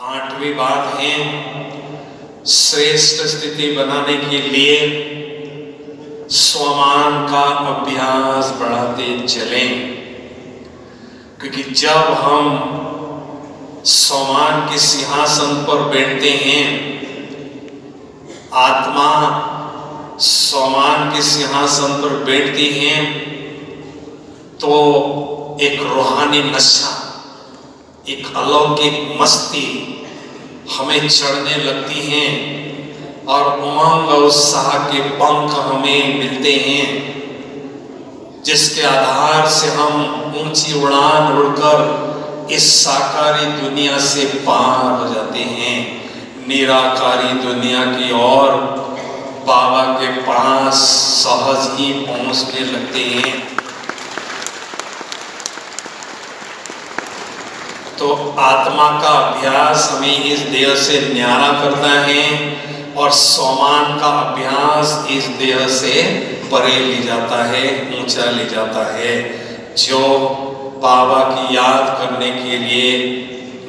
आठवीं बात है, श्रेष्ठ स्थिति बनाने के लिए स्वमान का अभ्यास बढ़ाते चलें। क्योंकि जब हम स्वमान के सिंहासन पर बैठते हैं, आत्मा स्वमान के सिंहासन पर बैठती है तो एक रूहानी नशा एक अलौकिक मस्ती हमें चढ़ने लगती हैं और उमंग और उत्साह के पंख हमें मिलते हैं, जिसके आधार से हम ऊँची उड़ान उड़कर इस साकारी दुनिया से पार हो जाते हैं। निराकारी दुनिया की ओर बाबा के पास सहज ही पहुँचने लगते हैं। तो आत्मा का अभ्यास हमें इस देह से न्यारा करता है और सोमान का अभ्यास इस देह से परे ले जाता है, ऊँचा ले जाता है। जो बाबा की याद करने के लिए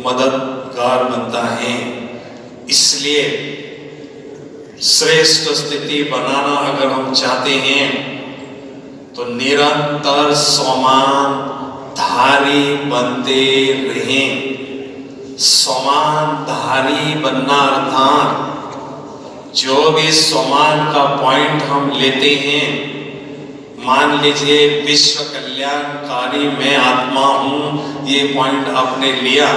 मददगार बनता है। इसलिए श्रेष्ठ स्थिति बनाना अगर हम चाहते हैं तो निरंतर समान धारी बनते रहें। समान धारी बनना अर्थात जो भी समान का पॉइंट हम लेते हैं, मान लीजिए विश्व कल्याणकारी मैं आत्मा हूँ, ये पॉइंट आपने लिया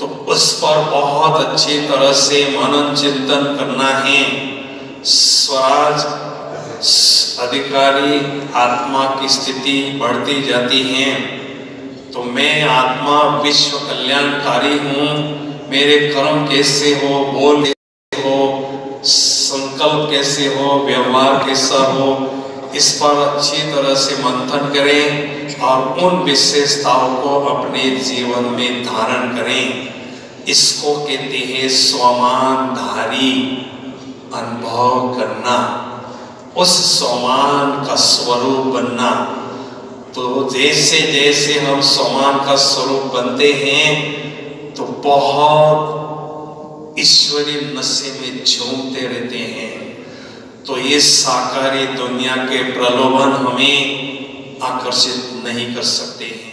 तो उस पर बहुत अच्छी तरह से मनन चिंतन करना है। स्वराज अधिकारी आत्मा की स्थिति बढ़ती जाती है। तो मैं आत्मा विश्व कल्याणकारी हूँ। मेरे कर्म कैसे हो, बोल कैसे हो, संकल्प कैसे हो, व्यवहार कैसा हो, इस पर अच्छी तरह से मंथन करें और उन विशेषताओं को अपने जीवन में धारण करें। इसको कहते हैं स्वमानधारी अनुभव करना। उस समान का स्वरूप बनना। तो जैसे जैसे हम समान का स्वरूप बनते हैं तो बहुत ईश्वरीय नशे में झूमते रहते हैं। तो ये साकारी दुनिया के प्रलोभन हमें आकर्षित नहीं कर सकते हैं।